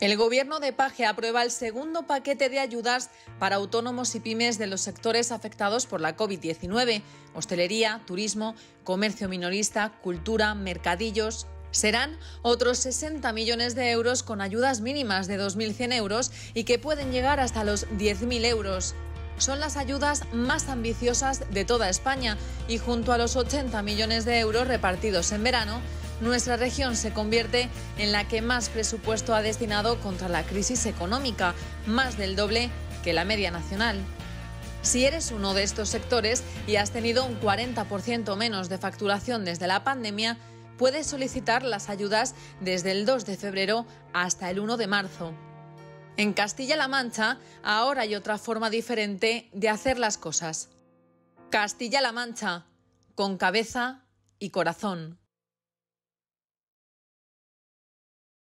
El gobierno de Paje aprueba el segundo paquete de ayudas para autónomos y pymes de los sectores afectados por la COVID-19, hostelería, turismo, comercio minorista, cultura, mercadillos. Serán otros 60 millones de euros con ayudas mínimas de 2.100 euros y que pueden llegar hasta los 10.000 euros. Son las ayudas más ambiciosas de toda España y junto a los 80 millones de euros repartidos en verano, nuestra región se convierte en la que más presupuesto ha destinado contra la crisis económica, más del doble que la media nacional. Si eres uno de estos sectores y has tenido un 40% menos de facturación desde la pandemia, puedes solicitar las ayudas desde el 2 de febrero hasta el 1 de marzo. En Castilla-La Mancha, ahora hay otra forma diferente de hacer las cosas. Castilla-La Mancha, con cabeza y corazón.